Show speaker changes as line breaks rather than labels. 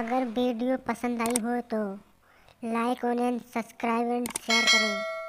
अगर वीडियो पसंद आई हो तो लाइक और सब्सक्राइब एंड शेयर करें।